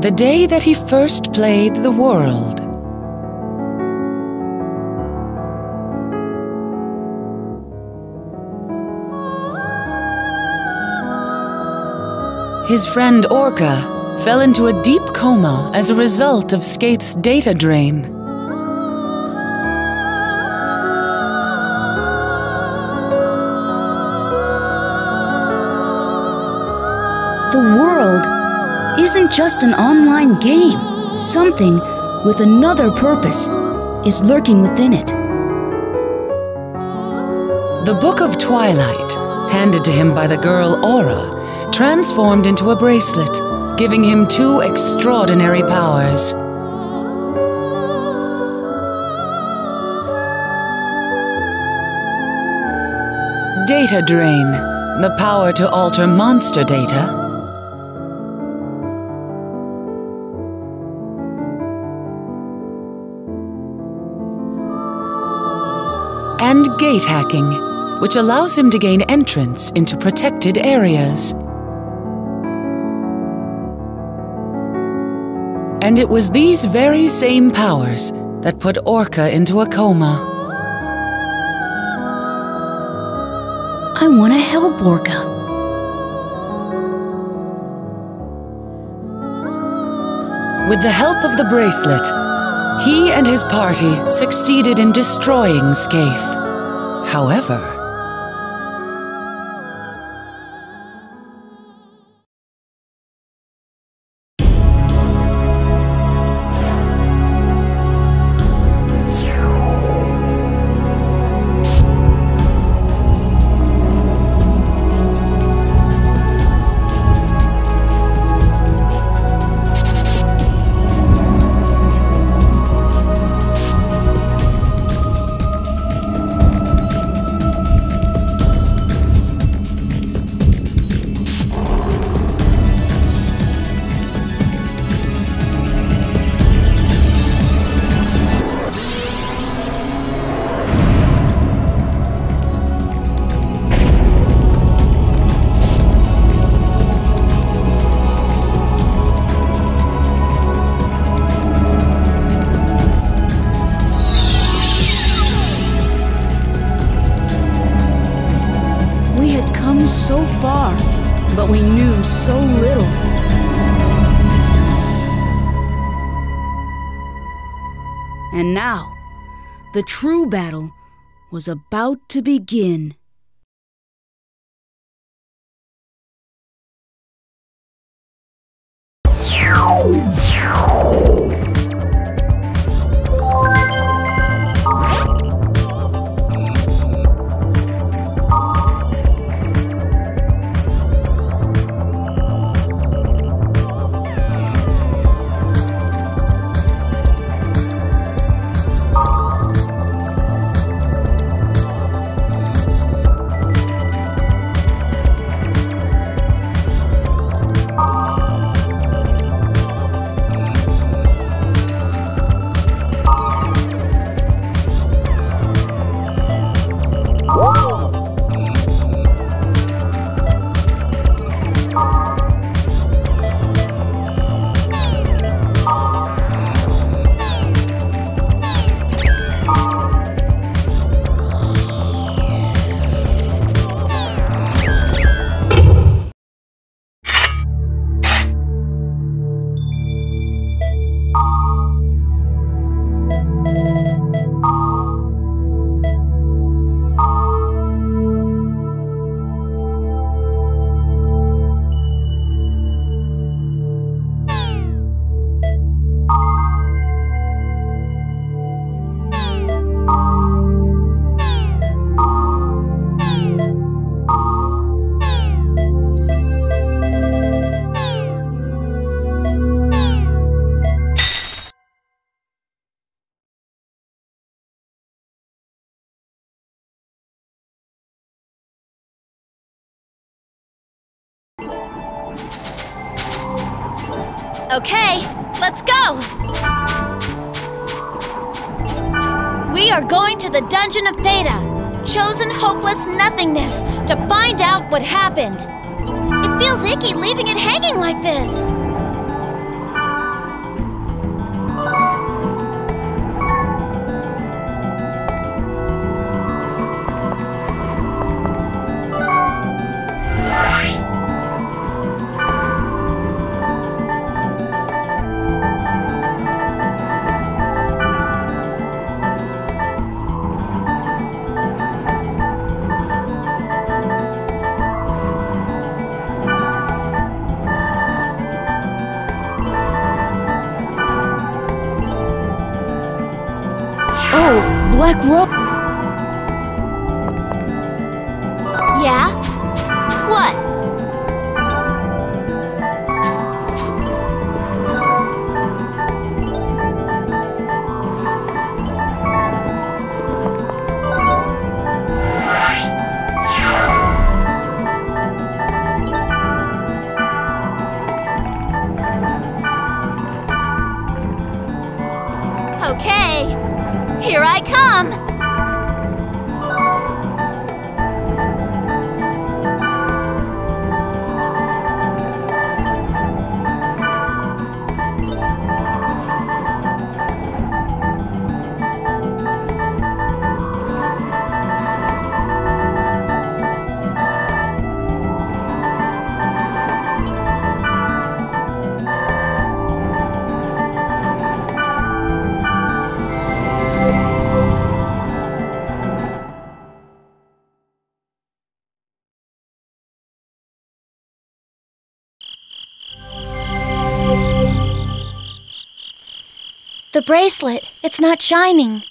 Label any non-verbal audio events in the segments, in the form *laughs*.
The day that he first played the world. His friend Orca fell into a deep coma as a result of Skeith's data drain. Isn't just an online game. Something with another purpose is lurking within it. The Book of Twilight, handed to him by the girl Aura, transformed into a bracelet, giving him two extraordinary powers. Data Drain, the power to alter monster data. And Gate Hacking, which allows him to gain entrance into protected areas. And it was these very same powers that put Orca into a coma. I want to help Orca. With the help of the bracelet, he and his party succeeded in destroying Skeith. However, the true battle was about to begin. Dungeon of Theta, chosen hopeless nothingness, to find out what happened. It feels icky leaving it hanging like this. The bracelet, it's not shining.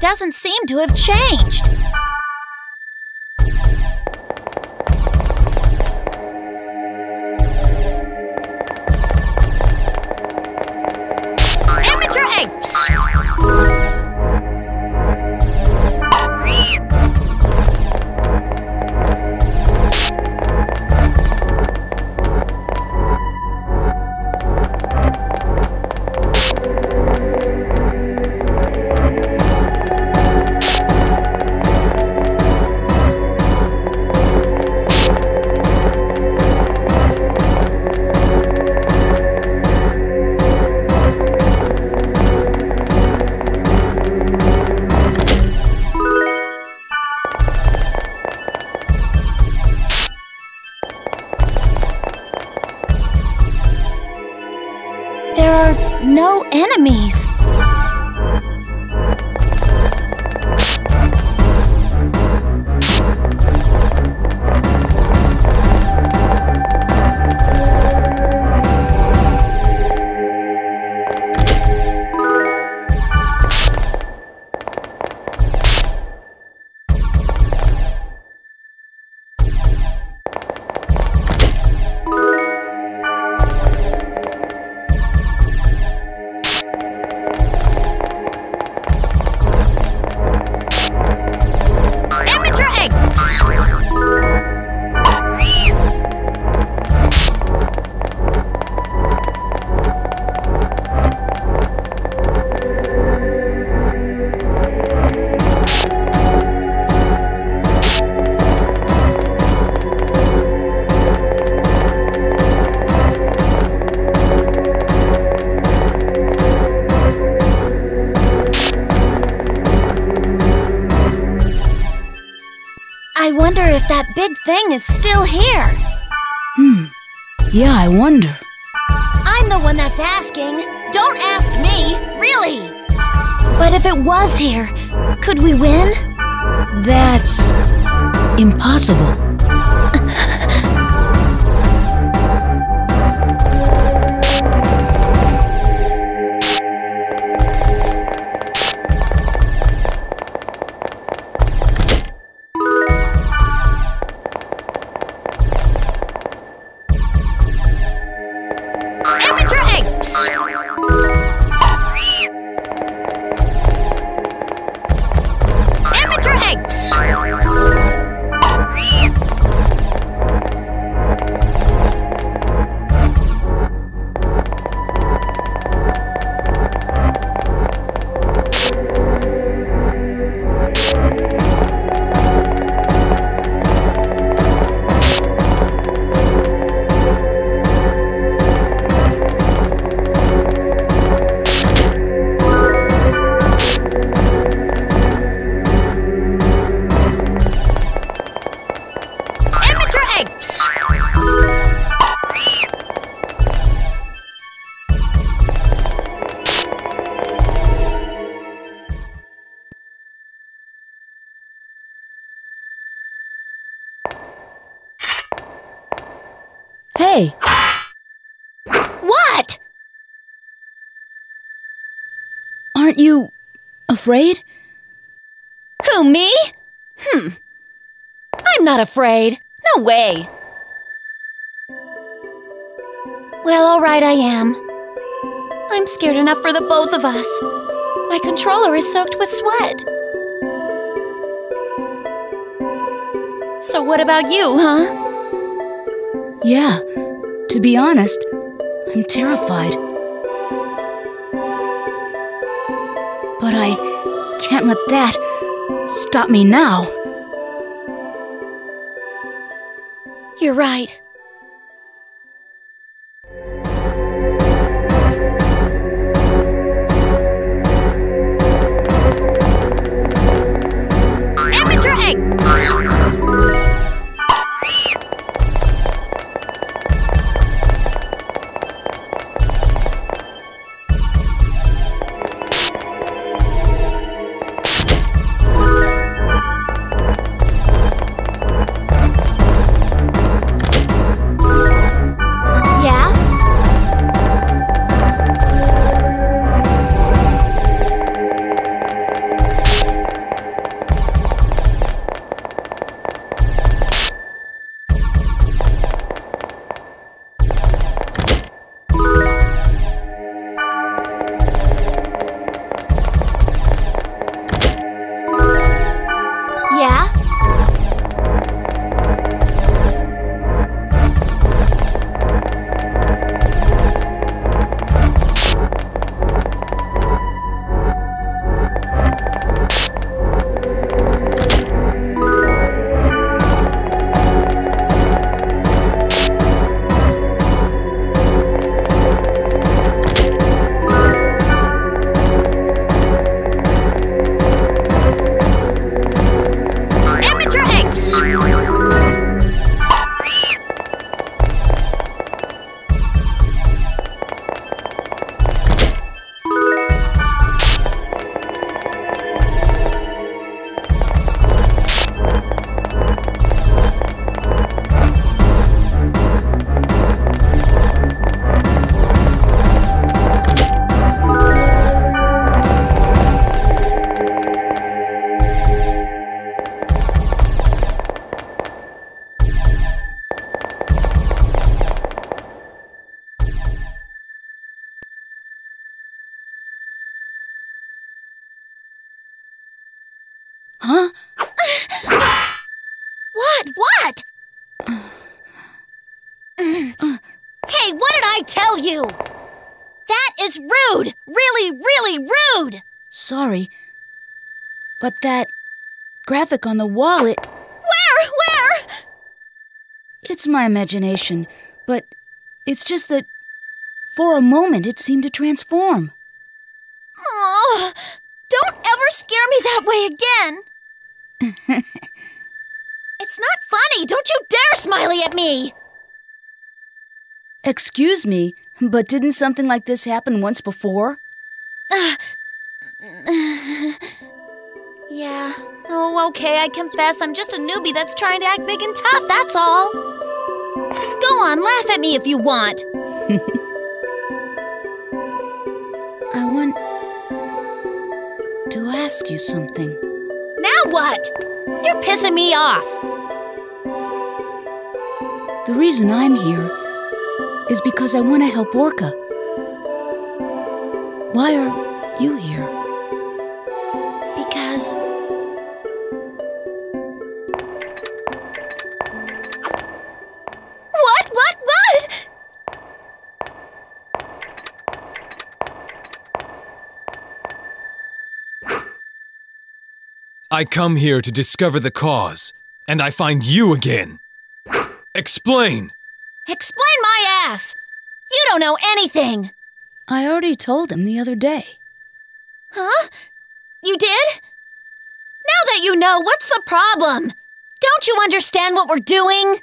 Doesn't seem to have changed. Enemies. Thing is still here. Hmm. Yeah, I wonder. I'm the one that's asking. Don't ask me, really. But if it was here, could we win? That's impossible. *laughs* Hey, What? aren't you afraid? Who, me? Hmm. I'm not afraid. No way. Well, all right, I am. I'm scared enough for the both of us. My controller is soaked with sweat. So, what about you, huh? Yeah, to be honest, I'm terrified. But I can't let that stop me now. You're right. Rude! Really, really rude! Sorry. But that graphic on the wall, it. Where? Where? It's my imagination, but it's just that for a moment it seemed to transform. Oh, don't ever scare me that way again! *laughs* it's not funny! Don't you dare smiley at me! Excuse me, but didn't something like this happen once before? *sighs* yeah. Oh, okay, I confess. I'm just a newbie that's trying to act big and tough, that's all. Go on, laugh at me if you want. *laughs* I want to ask you something. Now what? You're pissing me off. The reason I'm here is because I want to help Orca. Why are you here? Because. What? What? What? I come here to discover the cause, and I find you again. Explain! Explain my ass! You don't know anything! I already told him the other day. Huh? You did? Now that you know, what's the problem? Don't you understand what we're doing?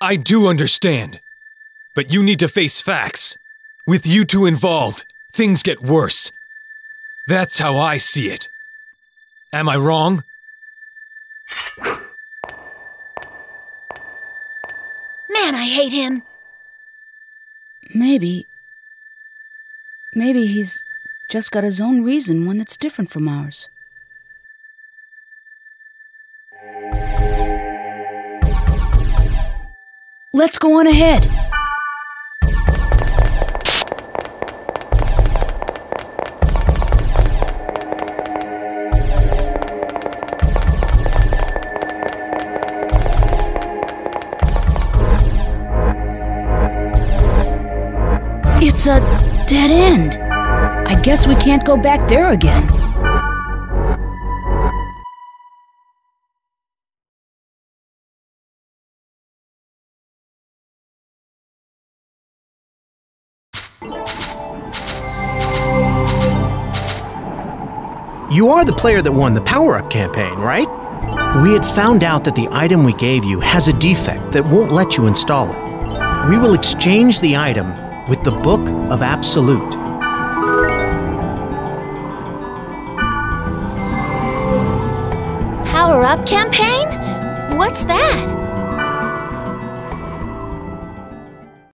I do understand. But you need to face facts. With you two involved, things get worse. That's how I see it. Am I wrong? Man, I hate him. Maybe. Maybe he's just got his own reason, one that's different from ours. Let's go on ahead. End. I guess we can't go back there again. You are the player that won the Power Up campaign, right? We had found out that the item we gave you has a defect that won't let you install it. We will exchange the item with the Book of Absolute. Power Up campaign? What's that?